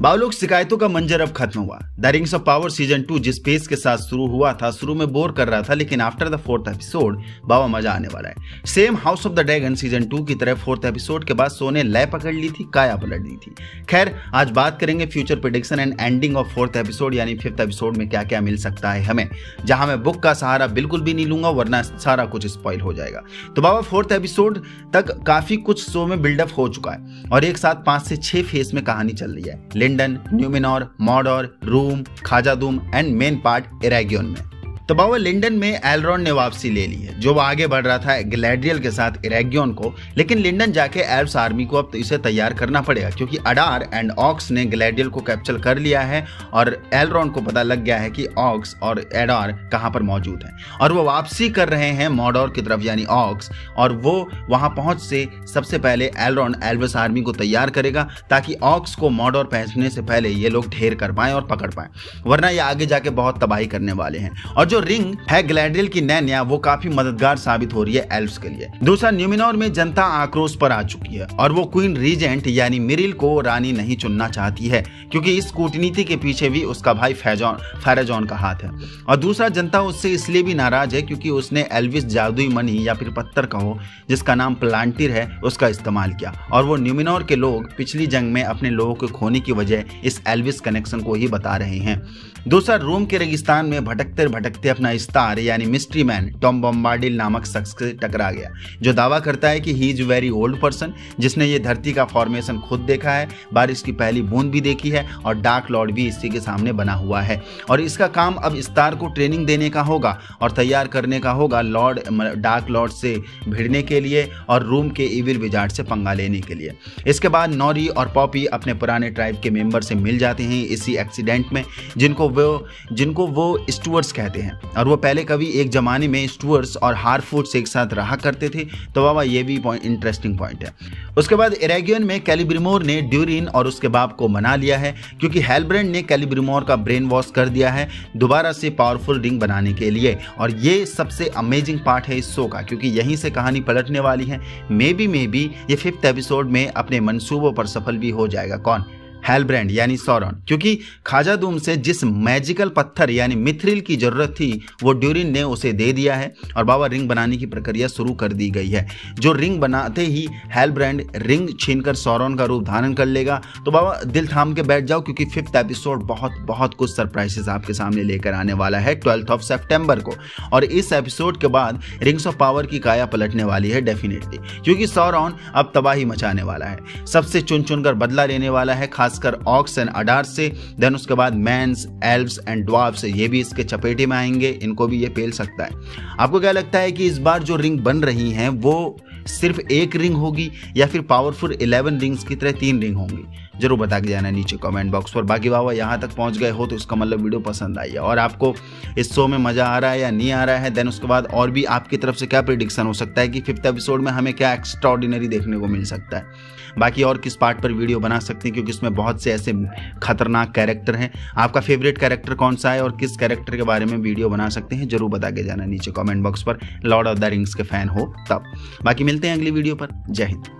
बावलोग शिकायतों का मंजर अब खत्म हुआ। The rings of power season two जिस पेस के साथ शुरू हुआ था, शुरू में बोर कर रहा था, लेकिन आफ्टर द फोर्थ एपिसोड बाबा मज़ा आने वाला है। Same house of the dragon season two की तरह फोर्थ एपिसोड के बाद शो ने लय पकड़ ली थी, काया पलट दी थी। खैर, आज बात करेंगे future prediction and ending of fourth episode यानी फिफ्थ एपिसोड में क्या क्या मिल सकता है हमें। जहाँ मैं बुक का सहारा बिल्कुल भी नहीं लूँगा, वरना सारा कुछ स्पॉइल हो जाएगा। तो बाबा फोर्थ एपिसोड तक काफ़ी कुछ शो में बिल्डअप हो चुका है और एक साथ पाँच से छह फेस में कहानी चल रही है। Lindon Numenor Mordor Rhun Khazaddum and main part Eregion में। तो बाबा लिंडन में एलरॉन ने वापसी ले ली है, जो आगे बढ़ रहा था ग्लैडियल के साथ इरेगियन को, लेकिन लिंडन जाके एल्प्स आर्मी को अब तो इसे तैयार करना पड़ेगा, क्योंकि अडार एंड ऑक्स ने ग्लैडियल को कैप्चर कर लिया है, और एलरॉन को पता लग गया है कि ऑक्स और एडार कहाँ पर मौजूद हैं। और वो वापसी कर रहे हैं मॉडोर की तरफ़, यानी ऑक्स, और वो वहाँ पहुँच से सबसे पहले एलरॉन एल्वस आर्मी को तैयार करेगा, ताकि ऑक्स को मॉडोर पहुँचने से पहले ये लोग ढेर कर पाए और पकड़ पाए, वरना ये आगे जाके बहुत तबाही करने वाले हैं। और जो रिंग है ग्लैडियल की नैन्या वो काफ़ी मददगार साबित हो रही है एल्फ्स के लिए। दूसरा, न्यूमिनोर में जनता आक्रोश पर आ चुकी है और वो क्वीन रीजेंट यानी मिरिल को रानी नहीं चुनना चाहती है, क्योंकि इस कूटनीति के पीछे भी उसका भाई फैजॉन, फैराजॉन का हाथ है। और दूसरा, जनता उससे इसलिए भी नाराज़ है क्योंकि उसने एल्विस जादुई मनी या फिर पत्थर कहो, जिसका नाम प्लांटिर है, उसका इस्तेमाल किया। और वो न्यूमिनोर के लोग पिछली जंग में अपने लोगों के खोने की वजह इस एल्विस कनेक्शन को ही बता रहे हैं। दूसरा, रोम के रेगिस्तान में भटकते भटकते अपना स्टार, यानी मिस्ट्री मैन, टॉम बॉम्बार्डिल नामक शख्स से टकरा गया, जो दावा करता है कि he is very old person जिसने ये धरती का फॉर्मेशन खुद देखा है, बारिश की पहली बूंद भी देखी है, और डार्क लॉर्ड भी इसी के सामने बना हुआ है। और इसका काम अब स्टार को ट्रेनिंग देने का होगा, और तैयार करने का होगा लॉर्ड डार्क लॉर्ड से भिड़ने के लिए, और रूम के इविल विजार्ड से पंगा लेने के लिए। इसके बाद नौरी और पॉपी अपने पुराने ट्राइब के मेंबर से मिल जाते हैं इसी एक्सीडेंट में, जिनको वो जिनको वो स्टूअर्स कहते हैं। और वो पहले कभी एक जमाने में स्टूअर्स और हारफूड्स एक साथ रहा करते थे तो बाबा ये भी इंटरेस्टिंग पॉइंट है। उसके बाद इरेगियन में कैलिब्रिमोर ने ड्यूरिन और उसके बाप को मना लिया है, क्योंकि हेलब्रेंड ने कैलिब्रिमोर का ब्रेन वॉश कर दिया है दोबारा से पावरफुल रिंग बनाने के लिए। और ये सबसे अमेजिंग पार्ट है इस शो का, क्योंकि यहीं से कहानी पलटने वाली है। मे बी मे बी ये फिफ्थ एपिसोड में अपने मनसूबों पर सफल भी हो जाएगा। कौन? हेलब्रैंड यानी सौरन क्योंकि खाजा दूम से जिस मैजिकल पत्थर, यानी मिथ्रिल की ज़रूरत थी, वो ड्यूरिन ने उसे दे दिया है और बाबा रिंग बनाने की प्रक्रिया शुरू कर दी गई है। जो रिंग बनाते ही हेलब्रैंड रिंग छीनकर सौरन का रूप धारण कर लेगा। तो बाबा, दिल थाम के बैठ जाओ, क्योंकि फिफ्थ एपिसोड बहुत बहुत कुछ सरप्राइजेस आपके सामने लेकर आने वाला है ट्वेल्थ ऑफ़ सेप्टेम्बर को। और इस एपिसोड के बाद रिंग्स ऑफ़ पावर की काया पलटने वाली है डेफिनेटली क्योंकि सौरन अब तबाही मचाने वाला है। सबसे चुन चुनकर बदला लेने वाला है खास खासकर ऑक्स एंड अडार से देन उसके बाद मैंस, एल्व्स एंड ड्वाफ्स ये भी इसके चपेटे में आएँगे, इनको भी ये पेल सकता है। आपको क्या लगता है कि इस बार जो रिंग बन रही हैं, वो सिर्फ़ एक रिंग होगी या फिर पावरफुल इलेवन रिंग्स की तरह तीन रिंग होंगी? ज़रूर बता के जाना नीचे कमेंट बॉक्स पर। बाकी बाबा, यहाँ तक पहुँच गए हो तो उसका मतलब वीडियो पसंद आई है। और आपको इस शो में मज़ा आ रहा है या नहीं आ रहा है देन उसके बाद और भी आपकी तरफ़ से क्या प्रिडिक्शन हो सकता है कि फिफ्थ एपिसोड में हमें क्या एक्स्ट्रा देखने को मिल सकता है। बाकी और किस पार्ट पर वीडियो बना सकते हैं, क्योंकि इसमें बहुत से ऐसे खतरनाक कैरेक्टर हैं। आपका फेवरेट कैरेक्टर कौन सा है और किस कैरेक्टर के बारे में वीडियो बना सकते हैं, ज़रूर बता के जाना नीचे कमेंट बॉक्स पर। लॉर्ड ऑफ़ द रिंग्स के फ़ैन हो तब। बाकी मिलते हैं अगली वीडियो पर। जय हिंद।